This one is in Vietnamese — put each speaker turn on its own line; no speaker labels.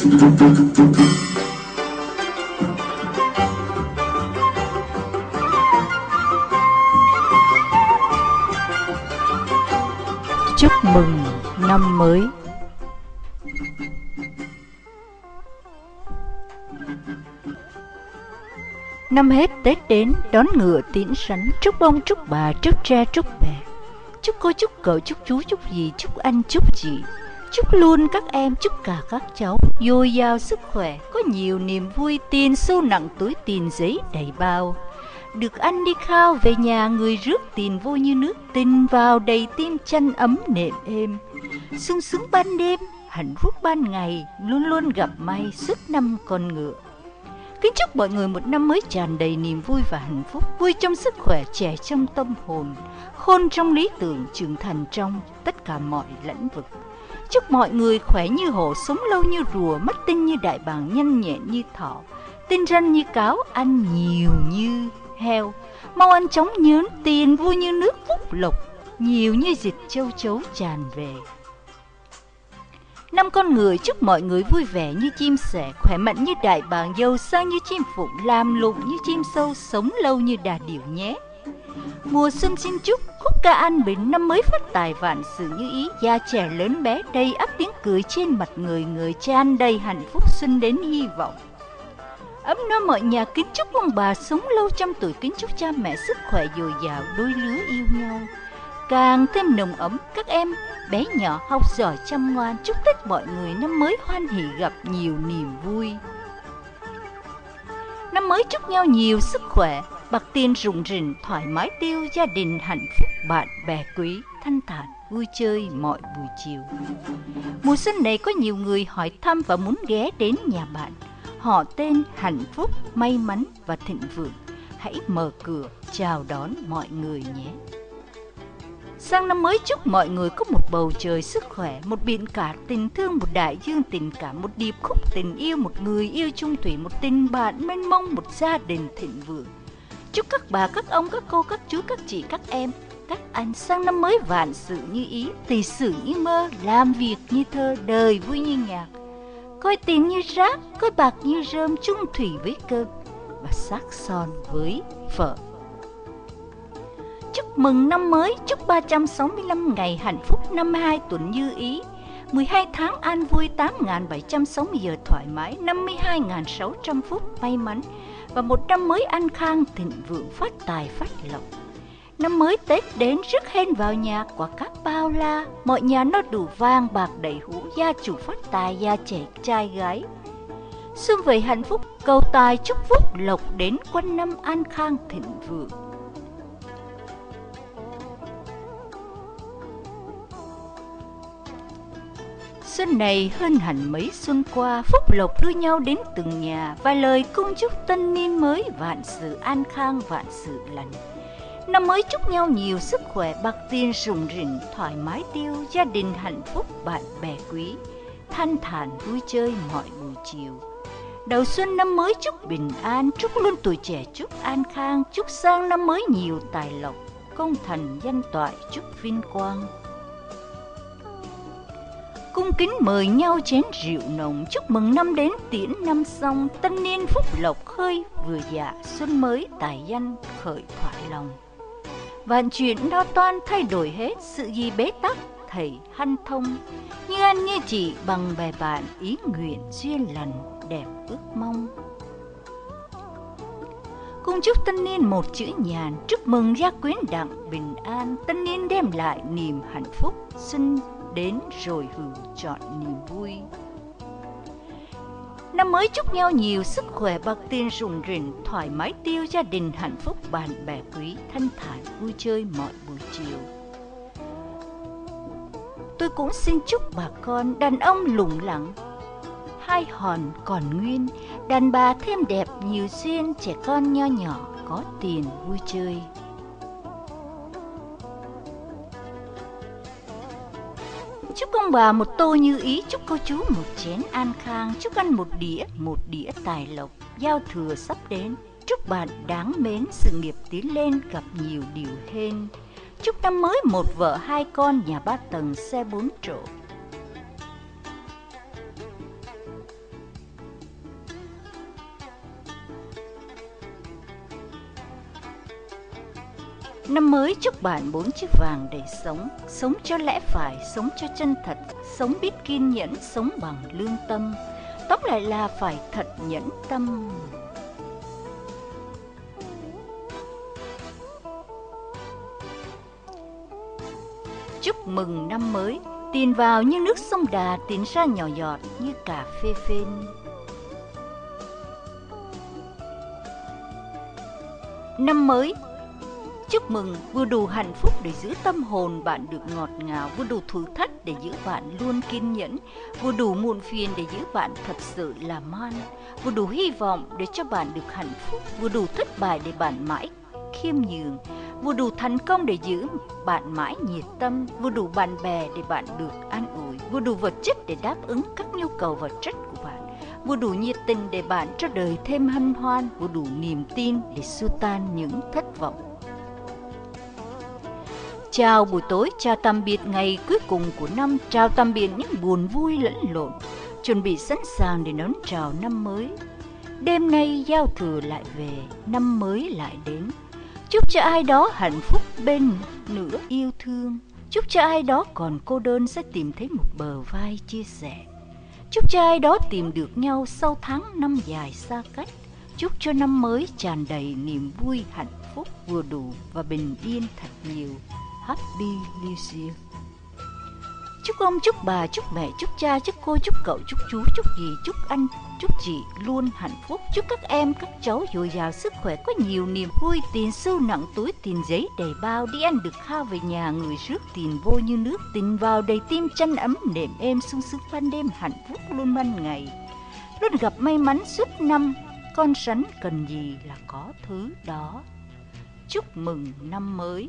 Chúc mừng năm mới Năm hết Tết đến, đón ngựa tiễn sắn, chúc bông chúc bà, chúc tre chúc bè. Chúc cô chúc cậu chúc chú chúc gì, chúc anh chúc chị. Chúc luôn các em, chúc cả các cháu, dồi dào sức khỏe, có nhiều niềm vui, tiền sâu nặng túi tiền giấy đầy bao. Được ăn đi khao về nhà người rước tiền vô như nước, tình vào đầy tim chăn ấm nệm êm. sung sướng ban đêm, hạnh phúc ban ngày, luôn luôn gặp may suốt năm con ngựa. Kính chúc mọi người một năm mới tràn đầy niềm vui và hạnh phúc, vui trong sức khỏe, trẻ trong tâm hồn, khôn trong lý tưởng, trưởng thành trong tất cả mọi lĩnh vực. Chúc mọi người khỏe như hổ, sống lâu như rùa, mất tinh như đại bàng, nhanh nhẹn như thỏ, tinh ranh như cáo, ăn nhiều như heo. Mau ăn chóng nhớn, tiền vui như nước phúc lộc, nhiều như dịch châu chấu tràn về. Năm con người chúc mọi người vui vẻ như chim sẻ, khỏe mạnh như đại bàng, giàu sang như chim phụng, làm lụng như chim sâu, sống lâu như đà điểu nhé. Mùa xuân xin chúc ca an bình năm mới phát tài vạn sự như ý, gia trẻ lớn bé đầy ắp tiếng cười trên mặt người. Người tràn đầy hạnh phúc xuân đến hy vọng. Ấm no mọi nhà kính chúc ông bà sống lâu trăm tuổi. Kính chúc cha mẹ sức khỏe dồi dào đôi lứa yêu nhau. Càng thêm nồng ấm các em bé nhỏ học giỏi chăm ngoan. Chúc tết mọi người năm mới hoan hỷ gặp nhiều niềm vui. Năm mới chúc nhau nhiều sức khỏe bạc tiền rụng rỉnh thoải mái tiêu gia đình hạnh phúc bạn bè quý thanh thản vui chơi mọi buổi chiều. Mùa xuân này có nhiều người hỏi thăm và muốn ghé đến nhà bạn. Họ tên hạnh phúc may mắn và thịnh vượng. Hãy mở cửa chào đón mọi người nhé. Sang năm mới chúc mọi người có một bầu trời sức khỏe, một biển cả tình thương, một đại dương tình cảm, một điệp khúc tình yêu, một người yêu chung thủy, một tình bạn mênh mông, một gia đình thịnh vượng. Chúc các bà, các ông, các cô, các chú, các chị, các em, các anh sang năm mới vạn sự như ý, tỷ sự như mơ, làm việc như thơ, đời vui như nhạc. Coi tiền như rác, coi bạc như rơm, chung thủy với cơm và sắc son với phở. Chúc mừng năm mới, chúc 365 ngày hạnh phúc, 52 tuần như ý, 12 tháng an vui, 8.760 giờ thoải mái, 52.600 phút may mắn và một năm mới an khang, thịnh vượng, phát tài, phát lộc. Năm mới Tết đến rước hên vào nhà quả cáp bao la, mọi nhà nó đủ vang bạc đầy hũ, gia chủ phát tài, gia trẻ trai gái. Xuân về hạnh phúc, cầu tài chúc phúc lộc đến quanh năm an khang thịnh vượng. Xuân này hơn hẳn mấy xuân qua, phúc lộc đưa nhau đến từng nhà, vài lời cung chúc tân niên mới, vạn sự an khang, vạn sự lành. Năm mới chúc nhau nhiều sức khỏe, bạc tiền rủng rỉnh, thoải mái tiêu, gia đình hạnh phúc, bạn bè quý, thanh thản vui chơi mọi buổi chiều. Đầu xuân năm mới chúc bình an, chúc luôn tuổi trẻ, chúc an khang, chúc sang năm mới nhiều tài lộc, công thần danh toại, chúc vinh quang cung kính mời nhau chén rượu nồng. Chúc mừng năm đến tiễn năm xong. Tân niên phúc lộc khơi vừa dạ xuân mới tài danh khởi thoại lòng. Vạn chuyện đo toan thay đổi hết sự gì bế tắc thầy hanh thông. Như anh như chị bằng bè bạn ý nguyện duyên lành đẹp ước mong. Cung chúc tân niên một chữ nhàn, chúc mừng gia quyến đặng bình an, tân niên đem lại niềm hạnh phúc, xuân đến rồi hưởng chọn niềm vui. Năm mới chúc nhau nhiều sức khỏe bạc tiền rủng rỉnh, thoải mái tiêu gia đình hạnh phúc bạn bè quý, thanh thản vui chơi mọi buổi chiều. Tôi cũng xin chúc bà con đàn ông lủng lẳng, hai hòn còn nguyên, đàn bà thêm đẹp nhiều duyên, trẻ con nho nhỏ có tiền vui chơi. Chúc ông bà một tô như ý, chúc cô chú một chén an khang, chúc ăn một đĩa, một đĩa tài lộc, giao thừa sắp đến. Chúc bạn đáng mến, sự nghiệp tiến lên gặp nhiều điều hên. Chúc năm mới một vợ hai con, nhà ba tầng, xe bốn chỗ. Năm mới chúc bạn bốn chiếc vàng để sống, sống cho lẽ phải, sống cho chân thật, sống biết kiên nhẫn, sống bằng lương tâm. Tóm lại là phải thật nhẫn tâm. Chúc mừng năm mới, tiền vào như nước sông Đà, tiền ra nhỏ giọt như cà phê phên. Năm mới, chúc mừng vừa đủ hạnh phúc để giữ tâm hồn bạn được ngọt ngào, vừa đủ thử thách để giữ bạn luôn kiên nhẫn, vừa đủ muộn phiền để giữ bạn thật sự là man, vừa đủ hy vọng để cho bạn được hạnh phúc, vừa đủ thất bại để bạn mãi khiêm nhường, vừa đủ thành công để giữ bạn mãi nhiệt tâm, vừa đủ bạn bè để bạn được an ủi, vừa đủ vật chất để đáp ứng các nhu cầu vật chất của bạn, vừa đủ nhiệt tình để bạn cho đời thêm hân hoan, vừa đủ niềm tin để xua tan những thất vọng. Chào buổi tối, chào tạm biệt ngày cuối cùng của năm, chào tạm biệt những buồn vui lẫn lộn, chuẩn bị sẵn sàng để đón chào năm mới. Đêm nay giao thừa lại về, năm mới lại đến. Chúc cho ai đó hạnh phúc bên nửa yêu thương. Chúc cho ai đó còn cô đơn sẽ tìm thấy một bờ vai chia sẻ. Chúc cho ai đó tìm được nhau sau tháng năm dài xa cách. Chúc cho năm mới tràn đầy niềm vui, hạnh phúc vừa đủ và bình yên thật nhiều. Happy New Year. Chúc ông, chúc bà, chúc mẹ, chúc cha, chúc cô, chúc cậu, chúc chú, chúc dì, chúc anh, chúc chị luôn hạnh phúc. Chúc các em, các cháu dồi dào sức khỏe, có nhiều niềm vui, tiền sâu nặng túi, tiền giấy đầy bao, đi ăn được khao về nhà, người rước tiền vô như nước, tiền vào đầy tim chân ấm, nệm êm, sung sướng ban đêm, hạnh phúc luôn ban ngày. Luôn gặp may mắn suốt năm, con rắn cần gì là có thứ đó. Chúc mừng năm mới